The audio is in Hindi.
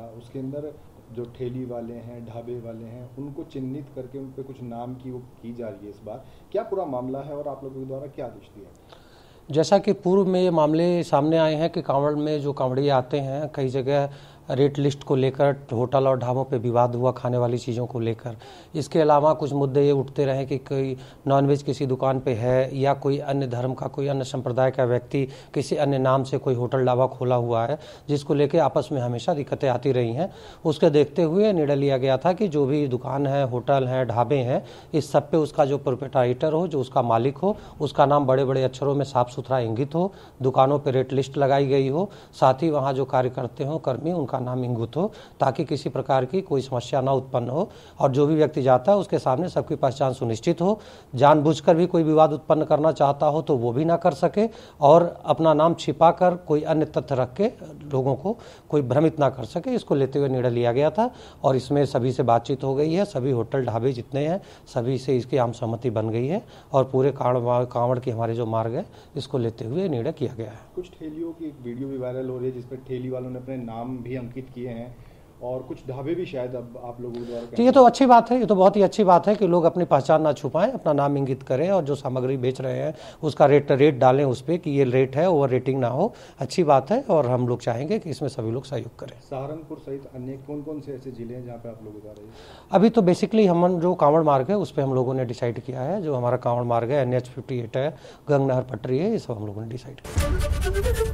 उसके अंदर जो ठेली वाले हैं, ढाबे वाले हैं, उनको चिन्हित करके उन पर कुछ नाम की वो की जा रही है इस बार। क्या पूरा मामला है और आप लोगों के द्वारा क्या आदेश दिया जैसा कि पूर्व में ये मामले सामने आए हैं कि कांवड़ में जो कांवड़िए आते हैं, कई जगह रेट लिस्ट को लेकर, होटल और ढाबों पे विवाद हुआ, खाने वाली चीज़ों को लेकर। इसके अलावा कुछ मुद्दे ये उठते रहे कि कोई नॉनवेज किसी दुकान पे है या कोई अन्य धर्म का, कोई अन्य संप्रदाय का व्यक्ति किसी अन्य नाम से कोई होटल, ढाबा खोला हुआ है, जिसको लेकर आपस में हमेशा दिक्कतें आती रही हैं। उसके देखते हुए निर्णय लिया गया था कि जो भी दुकान है, होटल हैं, ढाबे हैं, इस सब पे उसका जो प्रोपेटाइटर हो, जो उसका मालिक हो, उसका नाम बड़े बड़े अक्षरों में साफ़ सुथरा इंगित हो, दुकानों पर रेट लिस्ट लगाई गई हो, साथ ही वहाँ जो कार्य करते हो, कर्मी, उनका का नाम इंगुत हो, ताकि किसी प्रकार की कोई समस्या ना उत्पन्न हो और जो भी व्यक्ति जाता है उसके सामने सबकी पहचान सुनिश्चित हो। जानबूझकर भी कोई विवाद उत्पन्न करना चाहता हो तो वो भी ना कर सके और अपना नाम छिपा कर कोई अन्य तथ्य रख के लोगों को कोई भ्रमित ना कर सके, इसको लेते हुए निर्णय लिया गया था और इसमें सभी से बातचीत हो गई है, सभी होटल ढाबे जितने हैं, सभी से इसकी आम सहमति बन गई है और पूरे कांवड़ कांवड़ के हमारे जो मार्ग है, इसको लेते हुए निर्णय किया गया है। कुछ ठेलियों की वीडियो भी वायरल हो रही है जिसपे ठेली वालों ने अपने नाम भी अंकित किए हैं और कुछ ढाबे भी शायद अब आप लोगों द्वारा तो ये तो अच्छी बात है ये तो बहुत ही अच्छी बात है कि लोग अपनी पहचान ना छुपाएँ अपना नाम इंगित करें और जो सामग्री बेच रहे हैं उसका रेट रेट डालें उस पर कि ये रेट है ओवर रेटिंग ना हो। अच्छी बात है और हम लोग चाहेंगे कि इसमें सभी लोग सहयोग करें। सहारनपुर सहित अन्य कौन कौन से ऐसे ज़िले हैं जहाँ पे आप लोग उतार रहे हैं अभी तो बेसिकली हम जो कांवड़ मार्ग है उस पर हम लोगों ने डिसाइड किया है जो हमारा कांवड़ मार्ग है एन एच फिफ्टी एट है गंग नहर पटरी है ये सब हम लोगों ने डिसाइड किया